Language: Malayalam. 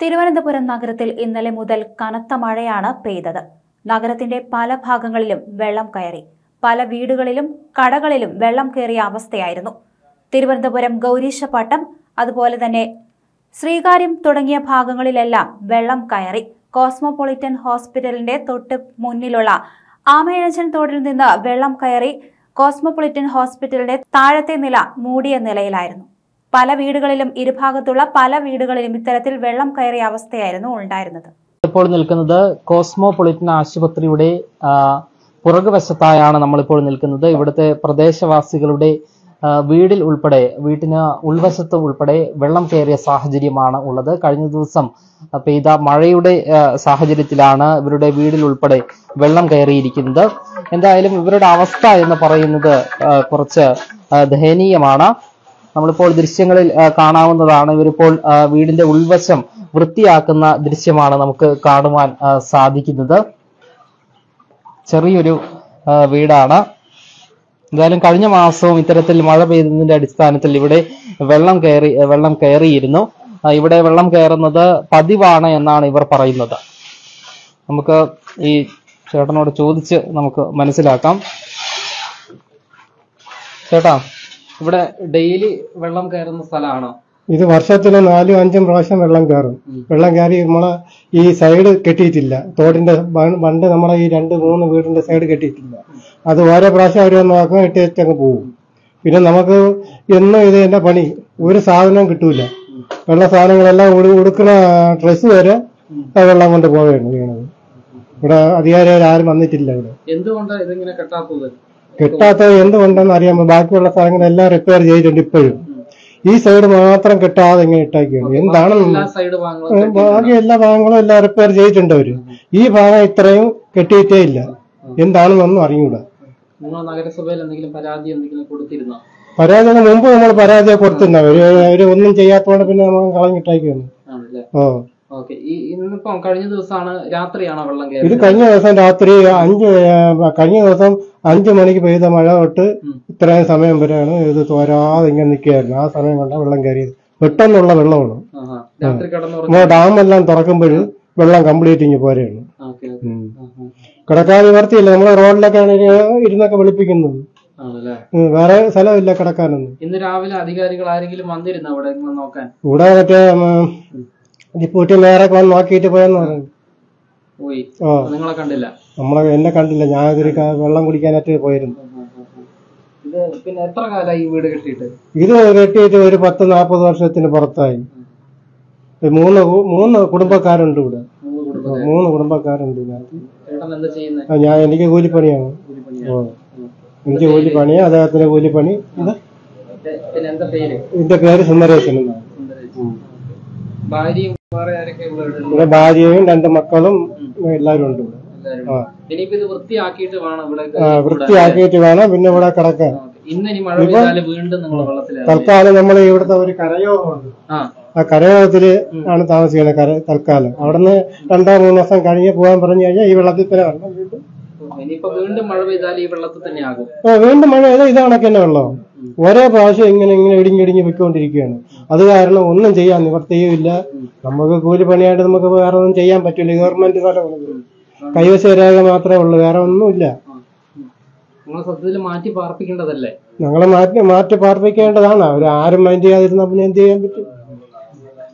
തിരുവനന്തപുരം നഗരത്തിൽ ഇന്നലെ മുതൽ കനത്ത മഴയാണ് പെയ്തത്. നഗരത്തിന്റെ പല ഭാഗങ്ങളിലും വെള്ളം കയറി. പല വീടുകളിലും കടകളിലും വെള്ളം കയറിയ അവസ്ഥയായിരുന്നു. തിരുവനന്തപുരം ഗൗരീശപട്ടം അതുപോലെ തന്നെ ശ്രീകാര്യം തുടങ്ങിയ ഭാഗങ്ങളിലെല്ലാം വെള്ളം കയറി. കോസ്മോപൊളിറ്റൻ ഹോസ്പിറ്റലിന്റെ തൊട്ട് മുന്നിലുള്ള ആമയിഴഞ്ചൻ തോടിൽ നിന്ന് വെള്ളം കയറി കോസ്മോപൊളിറ്റൻ ഹോസ്പിറ്റലിന്റെ താഴത്തെ നില മൂടിയ നിലയിലായിരുന്നു. പല വീടുകളിലും ഇരുഭാഗത്തുള്ള പല വീടുകളിലും ഇത്തരത്തിൽ വെള്ളം കയറിയ അവസ്ഥയായിരുന്നു ഉണ്ടായിരുന്നത്. ഇപ്പോൾ നിൽക്കുന്നത് കോസ്മോപൊളിറ്റൻ ആശുപത്രിയുടെ പുറകുവശത്തായാണ് നമ്മളിപ്പോൾ നിൽക്കുന്നത്. ഇവിടുത്തെ പ്രദേശവാസികളുടെ വീടിൽ ഉൾപ്പെടെ വീട്ടിന് ഉൾവശത്ത് ഉൾപ്പെടെ വെള്ളം കയറിയ സാഹചര്യമാണ് ഉള്ളത്. കഴിഞ്ഞ ദിവസം പെയ്ത മഴയുടെ സാഹചര്യത്തിലാണ് ഇവരുടെ വീടിൽ ഉൾപ്പെടെ വെള്ളം കയറിയിരിക്കുന്നത്. എന്തായാലും ഇവരുടെ അവസ്ഥ എന്ന് പറയുന്നത് കുറച്ച് ദയനീയമാണ്. നമ്മളിപ്പോൾ ദൃശ്യങ്ങളിൽ കാണാവുന്നതാണ്. ഇവരിപ്പോൾ വീടിന്റെ ഉൾവശം വൃത്തിയാക്കുന്ന ദൃശ്യമാണ് നമുക്ക് കാണുവാൻ സാധിക്കുന്നത്. ചെറിയൊരു വീടാണ്. എന്തായാലും കഴിഞ്ഞ മാസവും ഇത്തരത്തിൽ മഴ പെയ്തതിന്റെ അടിസ്ഥാനത്തിൽ ഇവിടെ വെള്ളം കയറി വെള്ളം കയറിയിരുന്നു. ഇവിടെ വെള്ളം കയറുന്നത് പതിവാണ് എന്നാണ് ഇവർ പറയുന്നത്. നമുക്ക് ഈ ചേട്ടനോട് ചോദിച്ച് നമുക്ക് മനസ്സിലാക്കാം. ചേട്ടാ ഇവിടെ ഡെയിലി വെള്ളം കയറുന്ന സ്ഥലമാണോ? ഇത് വർഷത്തിൽ നാലും അഞ്ചും പ്രാവശ്യം വെള്ളം കയറും. വെള്ളം കയറി നമ്മളെ ഈ സൈഡ് കെട്ടിയിട്ടില്ല. തോടിന്റെ പണ്ട് നമ്മളെ ഈ രണ്ട് മൂന്ന് വീടിന്റെ സൈഡ് കെട്ടിയിട്ടില്ല. അത് ഓരോ പ്രാവശ്യം അവർ വന്ന് നോക്കാൻ ഇട്ടിട്ട് അങ്ങ് പോകും പിന്നെ നമുക്ക് എന്നും ഇത് എന്റെ പണി. ഒരു സാധനം കിട്ടൂല. വെള്ള സാധനങ്ങളെല്ലാം ഉടു ഉടുക്കുന്ന ഡ്രസ്സ് വരെ വെള്ളം കൊണ്ട് പോവുകയാണ് ചെയ്യണത്. ഇവിടെ അധികാരികൾ ആരും വന്നിട്ടില്ല ഇവിടെ. എന്തുകൊണ്ടാണ് ഇതിങ്ങനെ കെട്ടാത്തത്? കിട്ടാത്തത് എന്തുകൊണ്ടെന്ന് അറിയാമോ? ബാക്കിയുള്ള സ്ഥലങ്ങളെല്ലാം റിപ്പയർ ചെയ്തിട്ടുണ്ട് ഇപ്പോഴും. ഈ സൈഡ് മാത്രം കിട്ടാതെ ഇങ്ങനെ എന്താണെന്ന് സൈഡ് ഭാഗങ്ങളും ബാക്കി എല്ലാ ഭാഗങ്ങളും എല്ലാം റിപ്പയർ ചെയ്തിട്ടുണ്ട് അവർ. ഈ ഭാഗം ഇത്രയും കെട്ടിയിട്ടേ ഇല്ല. എന്താണെന്നൊന്നും അറിഞ്ഞൂടാ. നഗരസഭയിൽ എന്തെങ്കിലും പരാതി എന്തെങ്കിലും കൊടുത്തിരുന്നോ? മുമ്പ് നമ്മൾ പരാതി കൊടുത്തിരുന്ന. അവർ അവർ ഒന്നും ചെയ്യാത്തതുകൊണ്ട് പിന്നെ നമ്മൾ കളഞ്ഞിട്ടാക്കിയാണ് ആണല്ലേ? ഓ. ഓക്കെ. ഈ ഇന്നിപ്പം കഴിഞ്ഞ ദിവസമാണ് രാത്രിയാണോ വെള്ളം ഇത് കഴിഞ്ഞ ദിവസം രാത്രി അഞ്ച് കഴിഞ്ഞ ദിവസം അഞ്ചു മണിക്ക് പെയ്ത മഴ തൊട്ട് ഇത്രയും സമയം വരെയാണ് ഇത് തോരാതെ ഇങ്ങനെ നിൽക്കുകയായിരുന്നു. ആ സമയം കൊണ്ടാണ് വെള്ളം കയറിയത്. പെട്ടെന്നുള്ള വെള്ളമാണ്. ഡാമെല്ലാം തുറക്കുമ്പോൾ വെള്ളം കംപ്ലീറ്റ് ഇങ്ങ് പോരെയാണ് കിടക്കാതെ വർത്തിയില്ല നമ്മളെ കിടക്കാൻ നിവർത്തിയില്ല. നമ്മൾ റോഡിലൊക്കെയാണ് ഇരു- ഇരുന്നൊക്കെ വെളുപ്പിക്കുന്നത്. വേറെ സ്ഥലമില്ല കിടക്കാനൊന്നും. ഇന്ന് രാവിലെ അധികാരികൾ ആരെങ്കിലും വന്നിരുന്നു അവിടെ നോക്കാൻ? ഇവിടെ മറ്റേ ഡിപ്യൂട്ടി നേരെ വന്ന് നോക്കിയിട്ട് പോയെന്ന് പറഞ്ഞു. പോയി. ഓ നിങ്ങളെ കണ്ടില്ല? നമ്മളെ എന്നെ കണ്ടില്ല. ഞാൻ ഇതിൽ വെള്ളം കുടിക്കാനായിട്ട് പോയിരുന്നു. ഇത് പിന്നെ എത്ര കാലമായി ഈ വീട് കെട്ടിയിട്ട്? ഇത് കെട്ടിയിട്ട് ഒരു പത്ത് നാൽപ്പത് വർഷത്തിന് പുറത്തായി. മൂന്ന് മൂന്ന് കുടുംബക്കാരുണ്ട് ഇവിടെ. മൂന്ന് കുടുംബം മൂന്ന് കുടുംബക്കാരുണ്ട് ഇതിനകത്ത്. ആ, ഞാൻ എനിക്ക് കൂലിപ്പണിയാണ്. ഓ എനിക്ക് കൂലിപ്പണി അദ്ദേഹത്തിന്റെ കൂലിപ്പണി. എന്റെ പേര്? സുന്ദരേശൻ എന്നാണ്. ഭാര്യയും ഇവിടെ? ഭാര്യയും രണ്ട് മക്കളും എല്ലാവരും ഉണ്ട് വൃത്തിയാക്കിയിട്ട് വേണം പിന്നെ ഇവിടെ കിടക്കാൻ. തൽക്കാലം നമ്മൾ ഇവിടുത്തെ ഒരു കരയോഗമുണ്ട്. ആ. ആ കരയോഗത്തിൽ ആണ് താമസിക്കുന്നത് കര തൽക്കാലം. അവിടുന്ന് രണ്ടോ മൂന്നോ ദിവസം കഴിഞ്ഞ് പോകാൻ പറഞ്ഞു കഴിഞ്ഞാൽ ഈ വെള്ളത്തിൽ തന്നെ വരണം. വീണ്ടും ആ, വീണ്ടും മഴ പെയ്താൽ ഇത് കണക്ക് തന്നെ വെള്ളം. ഓരോ പ്രാവശ്യം ഇങ്ങനെ ഇങ്ങനെ ഇടിഞ്ഞ് ഇടിഞ്ഞ് പൊയ്ക്കൊണ്ടിരിക്കുകയാണ്. അത് കാരണം ഒന്നും ചെയ്യാൻ നിവർത്തിയുമില്ല നമുക്ക് കൂലിപ്പണിയായിട്ട് നമുക്ക് വേറെ ഒന്നും ചെയ്യാൻ പറ്റില്ല. ഗവൺമെന്റ് സ്ഥലമാണ് കൈവശ രേഖ മാത്രമേ ഉള്ളൂ വേറെ ഒന്നുമില്ല മാറ്റി പാർപ്പിക്കേണ്ടതല്ലേ? ഞങ്ങളെ മാറ്റി മാറ്റി പാർപ്പിക്കേണ്ടതാണ്. അവർ ആരും മൈൻഡ് ചെയ്യാതിരുന്ന പിന്നെ എന്ത് ചെയ്യാൻ പറ്റും?